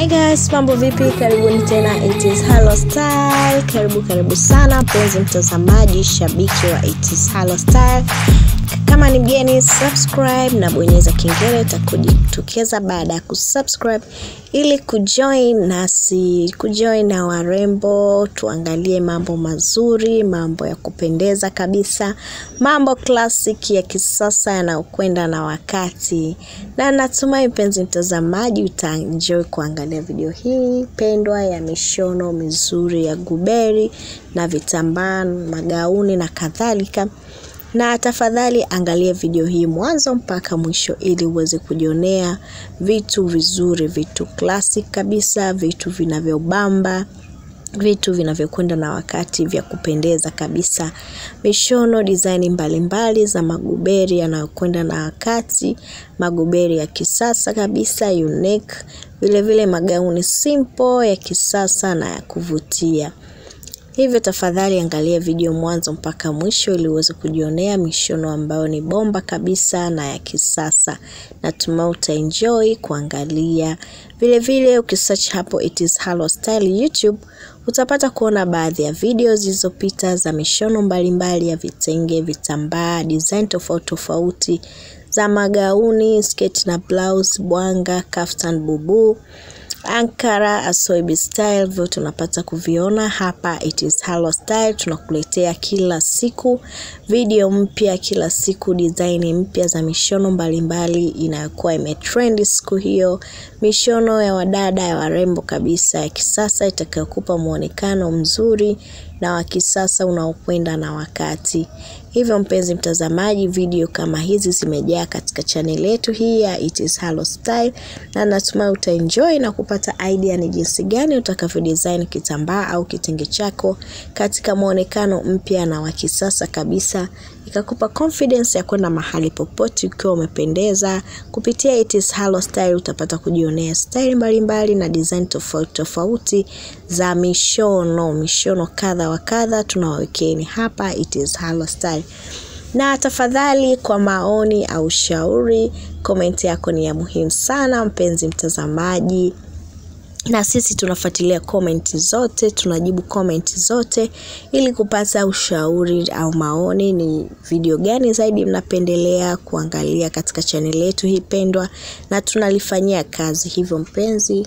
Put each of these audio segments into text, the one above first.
Hi guys, mambo vipi? Karibuni tena It is Halo Style. Karibu karibu sana mpenzi mtazamaji, shabiki wa It is Halo Style. Kama ni mgeni, subscribe na bonyeza kengele itakujitokeza baada ya kusubscribe ili kujoin nasi, kujoin na warembo, tuangalie mambo mazuri, mambo ya kupendeza kabisa, mambo classic ya kisasa yanayokwenda na wakati, na natumai mpenzi mtazamaji utaenjoy kuangalia video hii pendwa ya mishono mizuri ya guberi na vitambaa, magauni na kadhalika na tafadhali angalia video hii mwanzo mpaka mwisho ili uweze kujionea vitu vizuri, vitu classic kabisa, vitu vinavyobamba, vitu vinavyokwenda na wakati, vya kupendeza kabisa, mishono design mbalimbali za maguberi yanayokwenda na wakati, maguberi ya kisasa kabisa unique, vile vile magauni simple ya kisasa na ya kuvutia. Hivyo tafadhali angalia video mwanzo mpaka mwisho ili uweze kujionea mishono ambayo ni bomba kabisa na ya kisasa. Natumai utaenjoy kuangalia. Vile vile ukisearch hapo It is Halo Style YouTube utapata kuona baadhi ya video zilizopita za mishono mbalimbali ya vitenge, vitambaa, design tofauti tofauti za magauni, sketi na blouse, bwanga, kaftan, bubu Ankara, Asoibi style, vyote unapata kuviona hapa It is Halo Style. Tunakuletea kila siku video mpya, kila siku design mpya za mishono mbalimbali inayokuwa imetrend siku hiyo, mishono ya wadada ya warembo kabisa ya kisasa itakayokupa muonekano mzuri na wa kisasa unaokwenda na wakati. Hivyo mpenzi mtazamaji, video kama hizi zimejaa katika channel yetu hii ya It is Halo Style, na natumai utaenjoy na kupata idea ni jinsi gani utakavyo design kitambaa au kitenge chako katika muonekano mpya na wa kisasa kabisa, ikakupa confidence ya kwenda mahali popote ukiwa umependeza. Kupitia It is Halo Style utapata kujionea style mbalimbali na design tofauti tofauti za mishono, mishono kadha wa kadha tunawawekeni hapa It is Halo Style na tafadhali kwa maoni au shauri, komenti yako ni ya muhimu sana mpenzi mtazamaji, na sisi tunafuatilia comment zote, tunajibu comment zote ili kupata ushauri au maoni, ni video gani zaidi mnapendelea kuangalia katika chaneli yetu hii pendwa, na tunalifanyia kazi. Hivyo mpenzi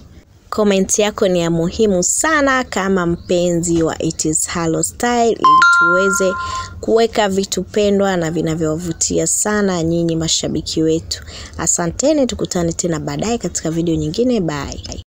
komenti yako ni ya muhimu sana kama mpenzi wa It is Halo Style, ili tuweze kuweka vitu pendwa na vinavyowavutia sana nyinyi mashabiki wetu. Asanteni, tukutane tena baadaye katika video nyingine. Bye.